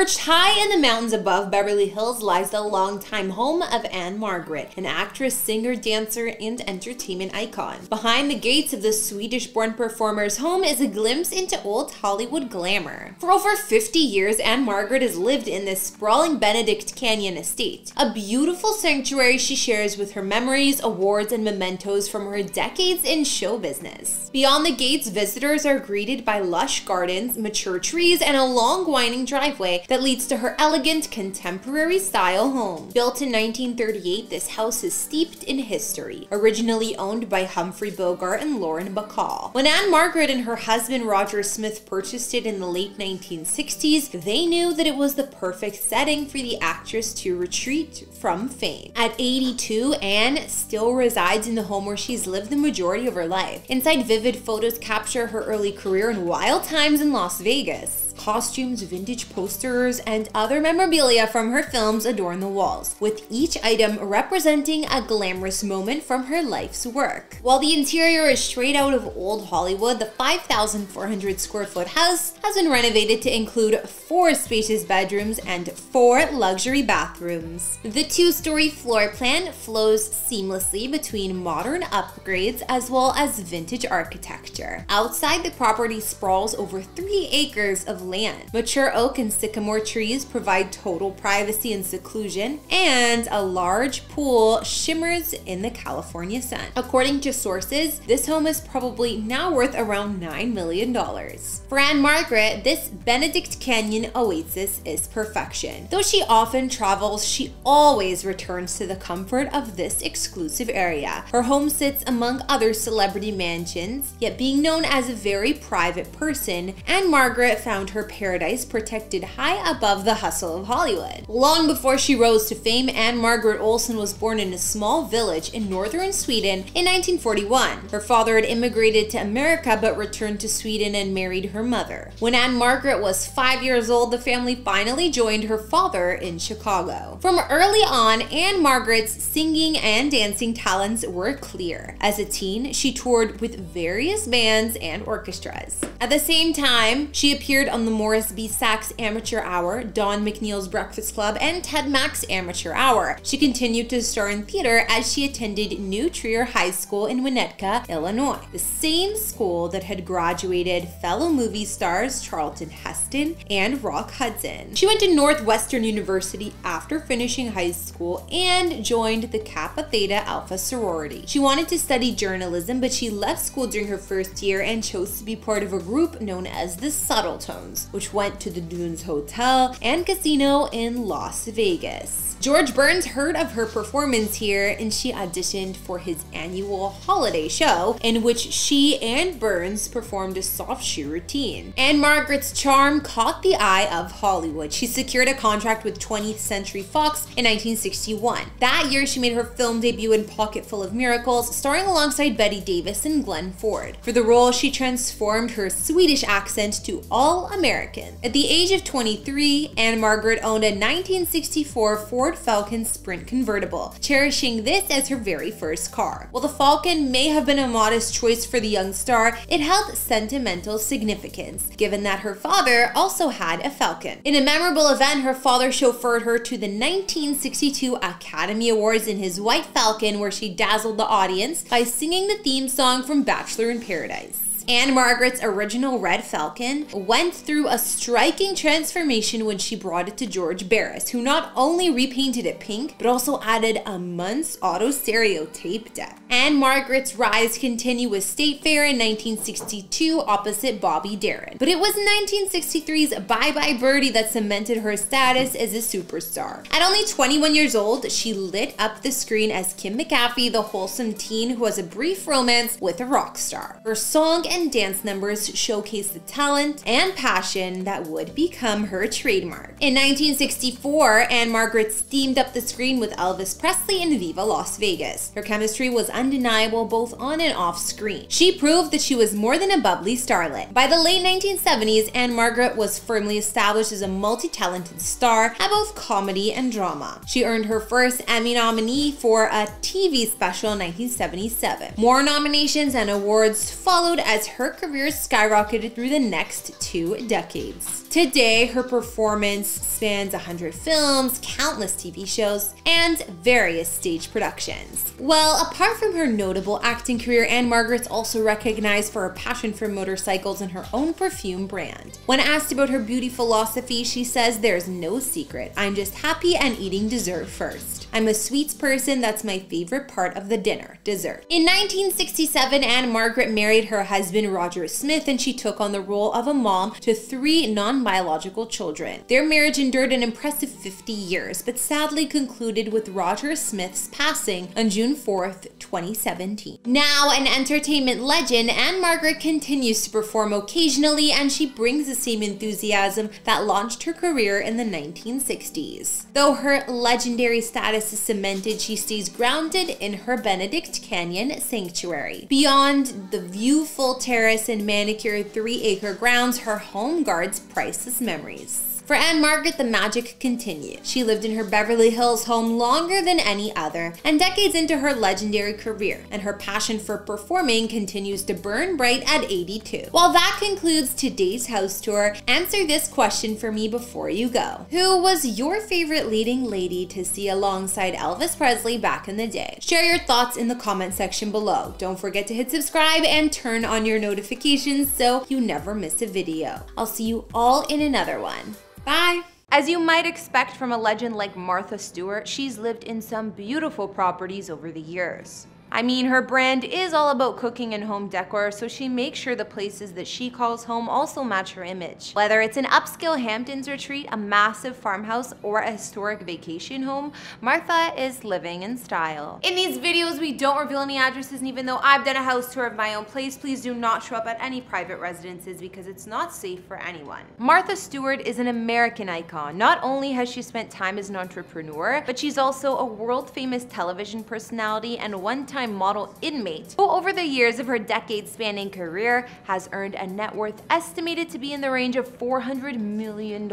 Perched high in the mountains above Beverly Hills lies the longtime home of Ann-Margret, an actress, singer, dancer, and entertainment icon. Behind the gates of the Swedish-born performer's home is a glimpse into old Hollywood glamour. For over 50 years, Ann-Margret has lived in this sprawling Benedict Canyon estate, a beautiful sanctuary she shares with her memories, awards, and mementos from her decades in show business. Beyond the gates, visitors are greeted by lush gardens, mature trees, and a long winding driveway that leads to her elegant contemporary style home. Built in 1938, this house is steeped in history, originally owned by Humphrey Bogart and Lauren Bacall. When Ann-Margret and her husband Roger Smith purchased it in the late 1960s, they knew that it was the perfect setting for the actress to retreat from fame. At 82, Ann still resides in the home where she's lived the majority of her life. Inside, vivid photos capture her early career and wild times in Las Vegas costumes, vintage posters, and other memorabilia from her films adorn the walls, with each item representing a glamorous moment from her life's work. While the interior is straight out of old Hollywood, the 5,400 square foot house has been renovated to include four spacious bedrooms and four luxury bathrooms. The two-story floor plan flows seamlessly between modern upgrades as well as vintage architecture. Outside, the property sprawls over three acres of land. Mature oak and sycamore trees provide total privacy and seclusion, and a large pool shimmers in the California sun. According to sources, this home is probably now worth around $9 million. For Ann-Margret, this Benedict Canyon oasis is perfection. Though she often travels, she always returns to the comfort of this exclusive area. Her home sits among other celebrity mansions, yet being known as a very private person, Ann-Margret found her her paradise protected high above the hustle of Hollywood. Long before she rose to fame, Anne Margaret Olsson was born in a small village in northern Sweden in 1941. Her father had immigrated to America but returned to Sweden and married her mother. When Ann-Margret was five years old, the family finally joined her father in Chicago. From early on, Ann-Margret's singing and dancing talents were clear. As a teen, she toured with various bands and orchestras. At the same time, she appeared on the the Morris B. Sachs Amateur Hour, Don McNeill's Breakfast Club, and Ted Mack's Amateur Hour. She continued to star in theater as she attended New Trier High School in Winnetka, Illinois, the same school that had graduated fellow movie stars Charlton Heston and Rock Hudson. She went to Northwestern University after finishing high school and joined the Kappa Theta Alpha sorority. She wanted to study journalism, but she left school during her first year and chose to be part of a group known as the Which went to the Dunes Hotel and Casino in Las Vegas. George Burns heard of her performance here and she auditioned for his annual holiday show in which she and Burns performed a soft shoe routine. Ann-Margret's charm caught the eye of Hollywood. She secured a contract with 20th Century Fox in 1961. That year, she made her film debut in Pocketful of Miracles, starring alongside Bette Davis and Glenn Ford. For the role, she transformed her Swedish accent to all American. At the age of 23, Ann-Margret owned a 1964 Ford Ford Falcon Sprint convertible, cherishing this as her very first car. While the Falcon may have been a modest choice for the young star, it held sentimental significance, given that her father also had a Falcon. In a memorable event, her father chauffeured her to the 1962 Academy Awards in his white Falcon, where she dazzled the audience by singing the theme song from Bachelor in Paradise. Ann-Margret's original Red Falcon went through a striking transformation when she brought it to George Barris, who not only repainted it pink, but also added a Muntz auto stereo tape deck. Ann-Margret's rise continued with State Fair in 1962 opposite Bobby Darin. But it was 1963's Bye Bye Birdie that cemented her status as a superstar. At only 21 years old, she lit up the screen as Kim McAfee, the wholesome teen who has a brief romance with a rock star. Her song and and dance numbers showcase the talent and passion that would become her trademark. In 1964, Ann-Margret steamed up the screen with Elvis Presley in Viva Las Vegas. Her chemistry was undeniable both on and off screen. She proved that she was more than a bubbly starlet. By the late 1970s, Ann-Margret was firmly established as a multi-talented star at both comedy and drama. She earned her first Emmy nominee for a TV special in 1977. More nominations and awards followed as as her career skyrocketed through the next two decades. Today, her performance spans 100 films, countless TV shows, and various stage productions. Well, apart from her notable acting career, Ann-Margret's also recognized for her passion for motorcycles and her own perfume brand. When asked about her beauty philosophy, she says there's no secret. I'm just happy and eating dessert first. I'm a sweets person, that's my favorite part of the dinner, dessert. In 1967, Ann-Margret married her husband Roger Smith and she took on the role of a mom to three non-biological children. Their marriage endured an impressive 50 years, but sadly concluded with Roger Smith's passing on June 4th, 2017. Now an entertainment legend, Ann-Margret continues to perform occasionally and she brings the same enthusiasm that launched her career in the 1960s. Though her legendary status is cemented, she stays grounded in her Benedict Canyon sanctuary. Beyond the viewful terrace and manicured three acre grounds, her home guards priceless memories. For Ann-Margret, the magic continued. She lived in her Beverly Hills home longer than any other, and decades into her legendary career, and her passion for performing continues to burn bright at 82. While that concludes today's house tour, answer this question for me before you go. Who was your favorite leading lady to see alongside Elvis Presley back in the day? Share your thoughts in the comment section below. Don't forget to hit subscribe and turn on your notifications so you never miss a video. I'll see you all in another one. Bye! As you might expect from a legend like Martha Stewart, she's lived in some beautiful properties over the years. I mean, her brand is all about cooking and home decor, so she makes sure the places that she calls home also match her image. Whether it's an upscale Hamptons retreat, a massive farmhouse, or a historic vacation home, Martha is living in style. In these videos, we don't reveal any addresses, and even though I've done a house tour of my own place, please do not show up at any private residences because it's not safe for anyone. Martha Stewart is an American icon. Not only has she spent time as an entrepreneur, but she's also a world-famous television personality and one-time model inmate, who over the years of her decade-spanning career has earned a net worth estimated to be in the range of $400 million.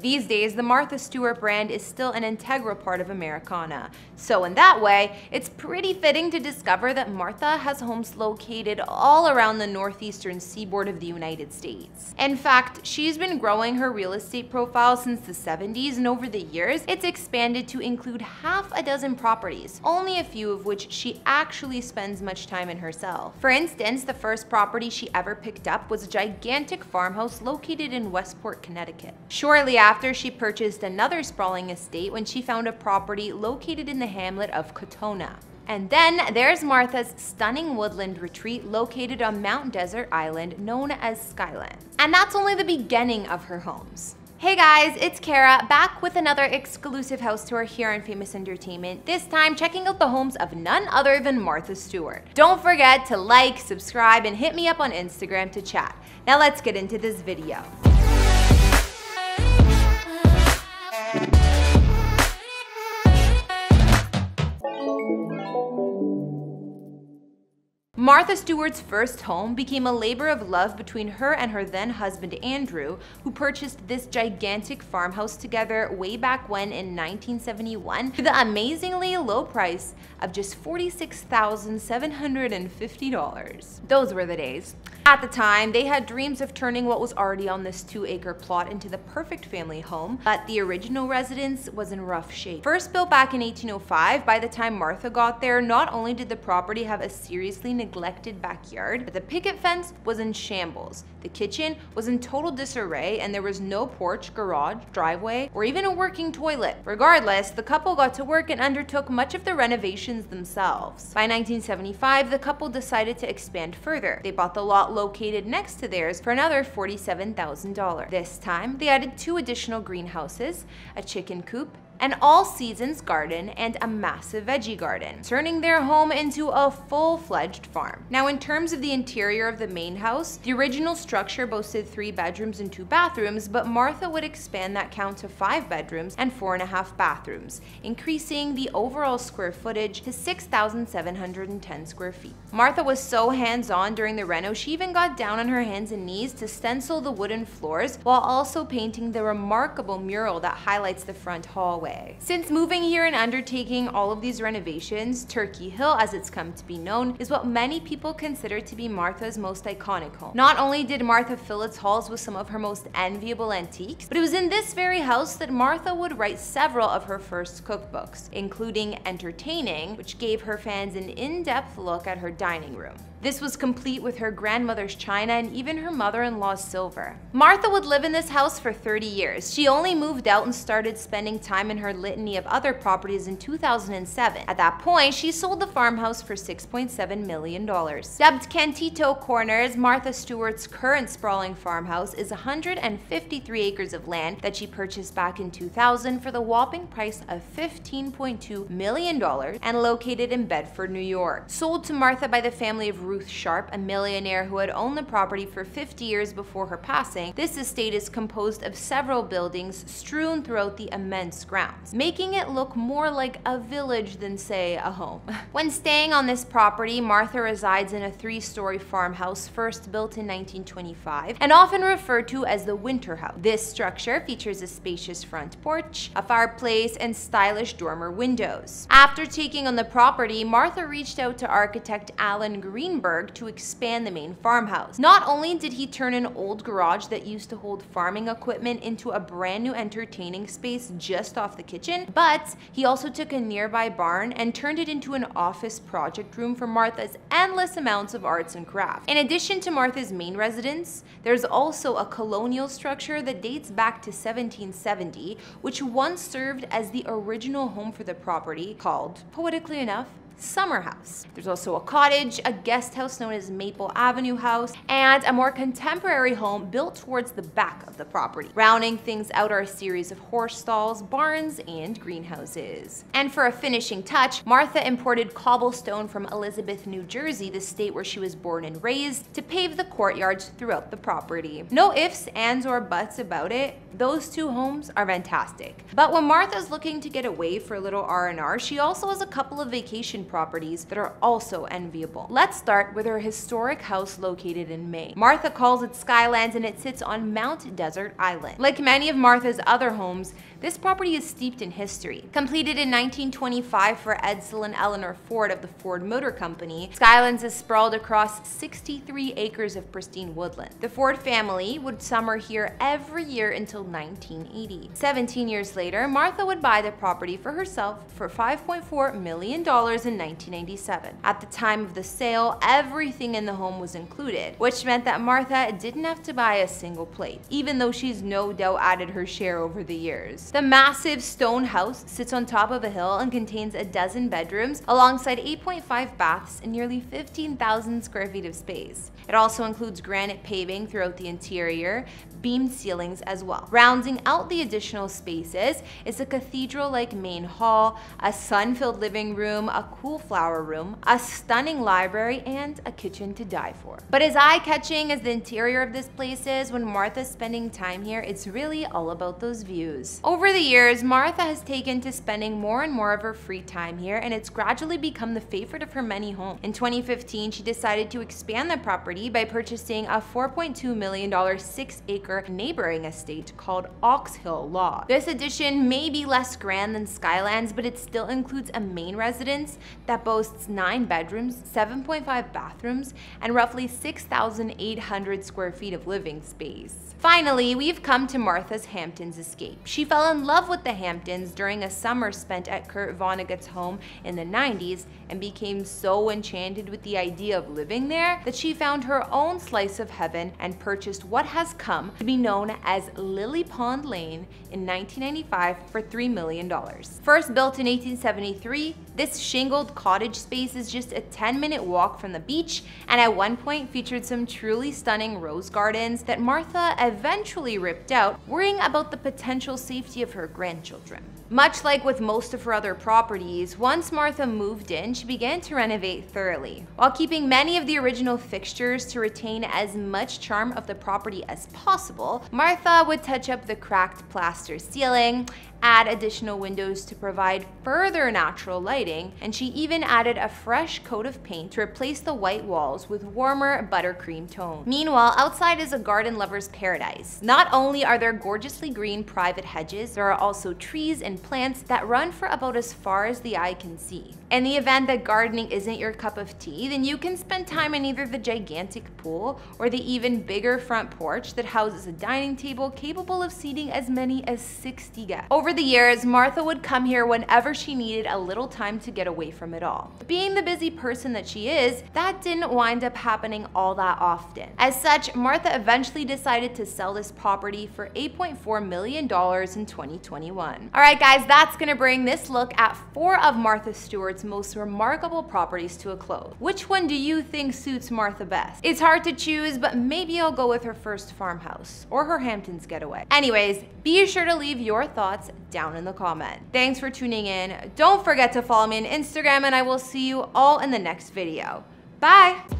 These days, the Martha Stewart brand is still an integral part of Americana. So in that way, it's pretty fitting to discover that Martha has homes located all around the northeastern seaboard of the United States. In fact, she's been growing her real estate profile since the 70s and over the years, it's expanded to include half a dozen properties, only a few of which she actually actually spends much time in herself. For instance, the first property she ever picked up was a gigantic farmhouse located in Westport, Connecticut. Shortly after, she purchased another sprawling estate when she found a property located in the hamlet of Katonah. And then there's Martha's stunning woodland retreat located on Mount Desert Island known as Skylands. And that's only the beginning of her homes. Hey guys, it's Kara, back with another exclusive house tour here on Famous Entertainment, this time checking out the homes of none other than Martha Stewart. Don't forget to like, subscribe, and hit me up on Instagram to chat. Now let's get into this video. Martha Stewart's first home became a labor of love between her and her then husband Andrew, who purchased this gigantic farmhouse together way back when in 1971 for the amazingly low price of just $46,750. Those were the days. At the time, they had dreams of turning what was already on this two acre plot into the perfect family home, but the original residence was in rough shape. First built back in 1805, by the time Martha got there, not only did the property have a seriously neglected backyard, but the picket fence was in shambles. The kitchen was in total disarray and there was no porch, garage, driveway, or even a working toilet. Regardless, the couple got to work and undertook much of the renovations themselves. By 1975, the couple decided to expand further. They bought the lot located next to theirs for another $47,000. This time, they added two additional greenhouses, a chicken coop, an all-seasons garden, and a massive veggie garden, turning their home into a full-fledged farm. Now, in terms of the interior of the main house, the original structure boasted three bedrooms and two bathrooms, but Martha would expand that count to five bedrooms and four and a half bathrooms, increasing the overall square footage to 6,710 square feet. Martha was so hands-on during the reno, she even got down on her hands and knees to stencil the wooden floors while also painting the remarkable mural that highlights the front hallway. Since moving here and undertaking all of these renovations, Turkey Hill, as it's come to be known, is what many people consider to be Martha's most iconic home. Not only did Martha fill its halls with some of her most enviable antiques, but it was in this very house that Martha would write several of her first cookbooks, including Entertaining, which gave her fans an in-depth look at her dining room. This was complete with her grandmother's china and even her mother-in-law's silver. Martha would live in this house for 30 years. She only moved out and started spending time in her litany of other properties in 2007. At that point, she sold the farmhouse for $6.7 million. Dubbed Cantitoe Corners, Martha Stewart's current sprawling farmhouse is 153 acres of land that she purchased back in 2000 for the whopping price of $15.2 million and located in Bedford, New York. Sold to Martha by the family of Ruth Sharp, a millionaire who had owned the property for 50 years before her passing, this estate is composed of several buildings strewn throughout the immense grounds, making it look more like a village than, say, a home. when staying on this property, Martha resides in a three-story farmhouse first built in 1925 and often referred to as the Winter House. This structure features a spacious front porch, a fireplace, and stylish dormer windows. After taking on the property, Martha reached out to architect Alan Green To expand the main farmhouse. Not only did he turn an old garage that used to hold farming equipment into a brand new entertaining space just off the kitchen, but he also took a nearby barn and turned it into an office project room for Martha's endless amounts of arts and crafts. In addition to Martha's main residence, there's also a colonial structure that dates back to 1770, which once served as the original home for the property called, poetically enough, summer house. There's also a cottage, a guest house known as Maple Avenue House, and a more contemporary home built towards the back of the property. Rounding things out are a series of horse stalls, barns, and greenhouses. And for a finishing touch, Martha imported cobblestone from Elizabeth, New Jersey, the state where she was born and raised, to pave the courtyards throughout the property. No ifs, ands, or buts about it, those two homes are fantastic. But when Martha's looking to get away for a little R&R, she also has a couple of vacation properties that are also enviable. Let's start with her historic house located in Maine. Martha calls it Skylands and it sits on Mount Desert Island. Like many of Martha's other homes, this property is steeped in history. Completed in 1925 for Edsel and Eleanor Ford of the Ford Motor Company, Skylands is sprawled across 63 acres of pristine woodland. The Ford family would summer here every year until 1980. 17 years later, Martha would buy the property for herself for $5.4 million in 1997. At the time of the sale, everything in the home was included, which meant that Martha didn't have to buy a single plate, even though she's no doubt added her share over the years. The massive stone house sits on top of a hill and contains a dozen bedrooms alongside 8.5 baths and nearly 15,000 square feet of space. It also includes granite paving throughout the interior, beamed ceilings as well. Rounding out the additional spaces is a cathedral-like main hall, a sun-filled living room, a cool flower room, a stunning library, and a kitchen to die for. But as eye-catching as the interior of this place is, when Martha's spending time here, it's really all about those views. Over the years, Martha has taken to spending more and more of her free time here, and it's gradually become the favorite of her many homes. In 2015, she decided to expand the property by purchasing a $4.2 million six-acre neighboring estate called Ox Hill Law. This addition may be less grand than Skylands, but it still includes a main residence that boasts nine bedrooms, 7.5 bathrooms, and roughly 6,800 square feet of living space. Finally, we've come to Martha's Hamptons escape. She fell in love with the Hamptons during a summer spent at Kurt Vonnegut's home in the 90s and became so enchanted with the idea of living there that she found her own slice of heaven and purchased what has come to be known as Lily Pond Lane in 1995 for $3 million. First built in 1873, this shingled cottage space is just a 10 minute walk from the beach and at one point featured some truly stunning rose gardens that Martha eventually ripped out, worrying about the potential safety of her grandchildren. Much like with most of her other properties, once Martha moved in, she began to renovate thoroughly, while keeping many of the original fixtures to retain as much charm of the property as possible. Martha would touch up the cracked plaster ceiling, add additional windows to provide further natural lighting, and she even added a fresh coat of paint to replace the white walls with warmer buttercream tone. Meanwhile, outside is a garden lover's paradise. Not only are there gorgeously green private hedges, there are also trees and plants that run for about as far as the eye can see. In the event that gardening isn't your cup of tea, then you can spend time in either the gigantic pool or the even bigger front porch that houses a dining table capable of seating as many as 60 guests. Over the years, Martha would come here whenever she needed a little time to get away from it all. Being the busy person that she is, that didn't wind up happening all that often. As such, Martha eventually decided to sell this property for $8.4 million in 2021. All right, guys, that's gonna bring this look at four of Martha Stewart's most remarkable properties to a close. Which one do you think suits Martha best? It's hard to choose, but maybe I'll go with her first farmhouse or her Hamptons getaway. Anyways, be sure to leave your thoughts down in the comment. Thanks for tuning in. Don't forget to follow me on Instagram and I will see you all in the next video. Bye!